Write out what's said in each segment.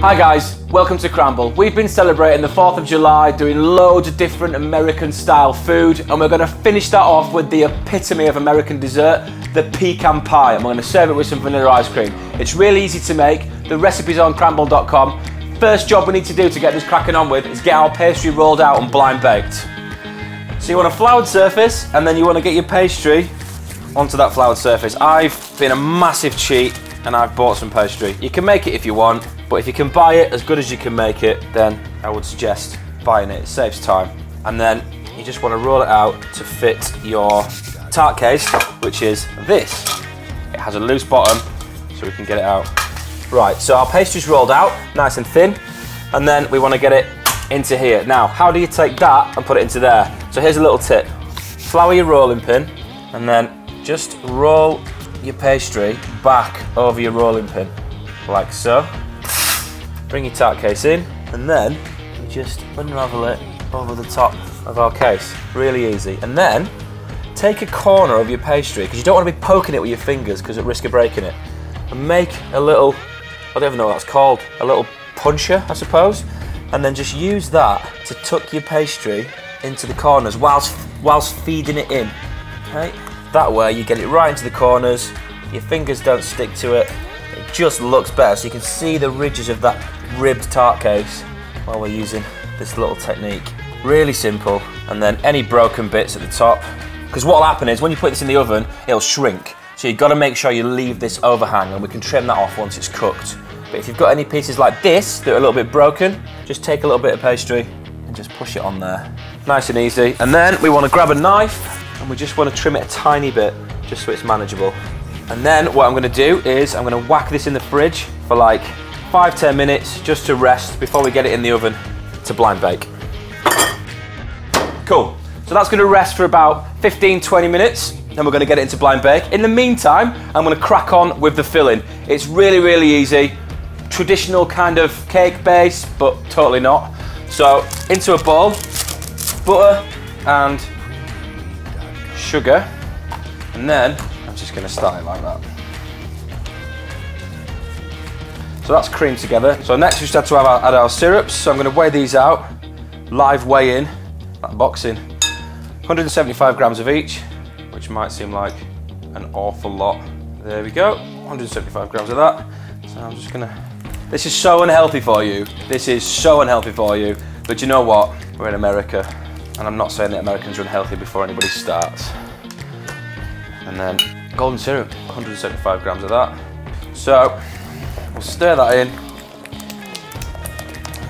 Hi guys, welcome to Cranble. We've been celebrating the 4th of July, doing loads of different American style food, and we're gonna finish that off with the epitome of American dessert, the pecan pie, and we're gonna serve it with some vanilla ice cream. It's really easy to make, the recipe's on cranble.com. First job we need to do to get this cracking on with is get our pastry rolled out and blind baked. So you want a floured surface, and then you wanna get your pastry onto that floured surface. I've been a massive cheat, and I've bought some pastry. You can make it if you want, but if you can buy it as good as you can make it, then I would suggest buying it. It saves time. And then you just want to roll it out to fit your tart case, which is this. It has a loose bottom, so we can get it out. Right, so our pastry's rolled out, nice and thin, and then we want to get it into here. Now, how do you take that and put it into there? So here's a little tip. Flour your rolling pin, and then just roll your pastry back over your rolling pin, like so. Bring your tart case in, and then you just unravel it over the top of our case. Really easy. And then take a corner of your pastry, because you don't want to be poking it with your fingers because at risk of breaking it. And make a little, I don't even know what that's called, a little puncher, I suppose. And then just use that to tuck your pastry into the corners whilst, whilst feeding it in. Okay? That way you get it right into the corners, your fingers don't stick to it, it just looks better. So you can see the ridges of that ribbed tart case while we're using this little technique. Really simple. And then any broken bits at the top. Because what will happen is when you put this in the oven, it'll shrink. So you've got to make sure you leave this overhang and we can trim that off once it's cooked. But if you've got any pieces like this that are a little bit broken, just take a little bit of pastry and just push it on there. Nice and easy. And then we want to grab a knife and we just want to trim it a tiny bit just so it's manageable. And then what I'm going to do is I'm going to whack this in the fridge for like five, 10 minutes just to rest before we get it in the oven to blind bake. Cool. So that's going to rest for about 15, 20 minutes. Then we're going to get it into blind bake. In the meantime, I'm going to crack on with the filling. It's really, really easy. Traditional kind of cake base, but totally not. So into a bowl, butter and sugar. And then I'm just going to start it like that. So that's cream together. So next we just have to our, add our syrups. So I'm going to weigh these out, live weigh in, that box in. 175 grams of each, which might seem like an awful lot. There we go, 175 grams of that. So I'm just gonna, this is so unhealthy for you. This is so unhealthy for you. But you know what? We're in America, and I'm not saying that Americans are unhealthy before anybody starts. And then golden syrup, 175 grams of that. So We'll stir that in.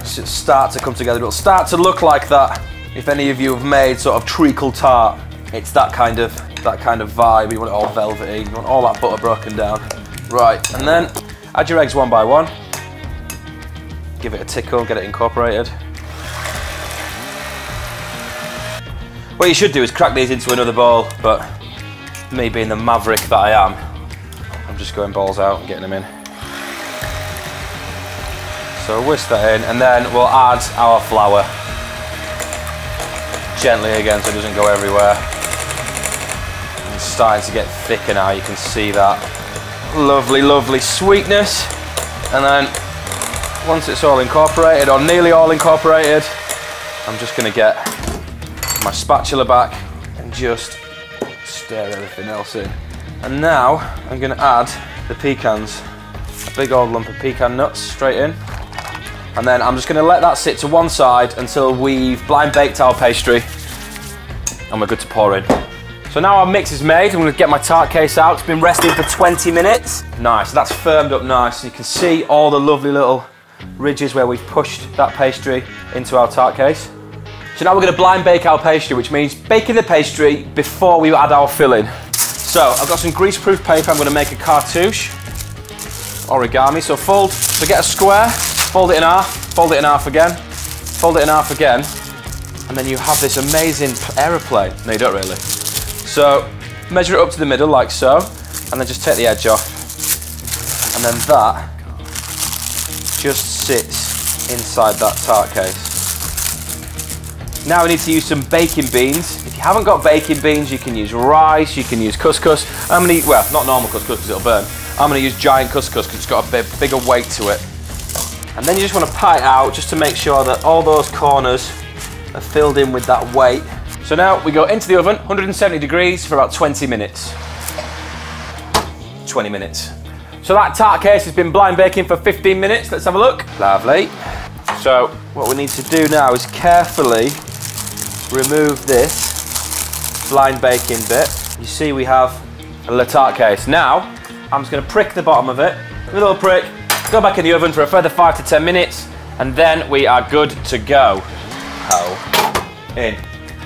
It'll start to come together. It'll start to look like that. If any of you have made sort of treacle tart, it's that kind of that kind of vibe. You want it all velvety. You want all that butter broken down. Right, and then add your eggs one by one. Give it a tickle, get it incorporated. What you should do is crack these into another bowl, but me being the maverick that I am, I'm just going balls out and getting them in. So whisk that in and then we'll add our flour. Gently again so it doesn't go everywhere. It's starting to get thicker now, you can see that. Lovely, lovely sweetness. And then once it's all incorporated or nearly all incorporated, I'm just gonna get my spatula back and just stir everything else in. And now I'm gonna add the pecans. A big old lump of pecan nuts straight in. And then I'm just gonna let that sit to one side until we've blind baked our pastry and we're good to pour in. So now our mix is made, I'm gonna get my tart case out. It's been resting for 20 minutes. Nice, that's firmed up nice. You can see all the lovely little ridges where we've pushed that pastry into our tart case. So now we're gonna blind bake our pastry, which means baking the pastry before we add our filling. So I've got some greaseproof paper, I'm gonna make a cartouche, origami. So fold, so get a square, fold it in half, fold it in half again, fold it in half again, and then you have this amazing aeroplane. No, you don't really. So measure it up to the middle like so, and then just take the edge off. And then that just sits inside that tart case. Now we need to use some baking beans. If you haven't got baking beans, you can use rice, you can use couscous. I'm gonna, eat, well, not normal couscous because it'll burn. I'm gonna use giant couscous because it's got a bit bigger weight to it. And then you just want to pat it out just to make sure that all those corners are filled in with that weight. So now we go into the oven, 170 degrees for about 20 minutes. 20 minutes. So that tart case has been blind baking for 15 minutes. Let's have a look. Lovely. So What we need to do now is carefully remove this blind baking bit. You see we have a tart case. Now I'm just going to prick the bottom of it. A little prick. Go back in the oven for a further five to 10 minutes, and then we are good to go. how In.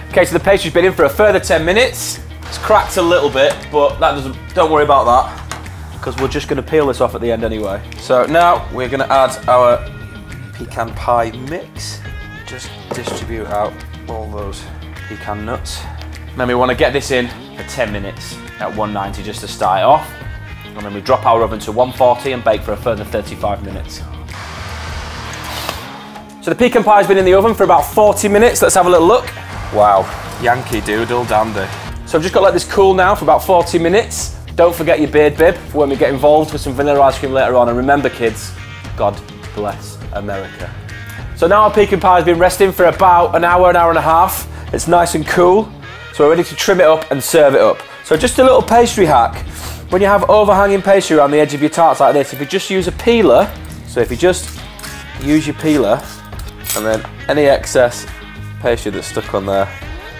Okay, so the pastry's been in for a further 10 minutes. It's cracked a little bit, but that doesn't. Don't worry about that because we're just going to peel this off at the end anyway. So now we're going to add our pecan pie mix. Just distribute out all those pecan nuts. Then we want to get this in for 10 minutes at 190 just to start off. And then we drop our oven to 140 and bake for a further 35 minutes. So the pecan pie has been in the oven for about 40 minutes. Let's have a little look. Wow, Yankee Doodle Dandy. So I've just got to let this cool now for about 40 minutes. Don't forget your beard bib for when we get involved with some vanilla ice cream later on. And remember kids, God bless America. So now our pecan pie has been resting for about an hour, an hour and a half. It's nice and cool. So we're ready to trim it up and serve it up. So just a little pastry hack. When you have overhanging pastry around the edge of your tarts like this, if you just use a peeler, so if you just use your peeler and then any excess pastry that's stuck on there,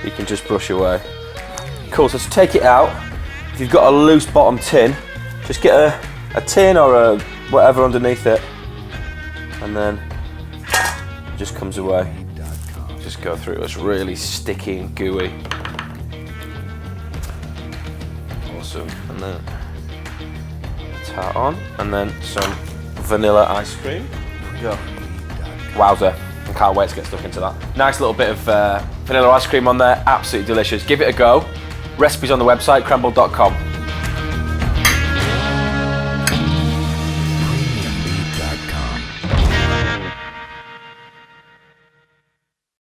you can just brush away. Cool, so to take it out, if you've got a loose bottom tin, just get a, a tin or a whatever underneath it, and then it just comes away. Just go through, it's really sticky and gooey. Awesome, and then tart on, and then some vanilla ice cream. Go. Wowzer. I can't wait to get stuck into that. Nice little bit of uh, vanilla ice cream on there, absolutely delicious. Give it a go. Recipes on the website, cranble.com.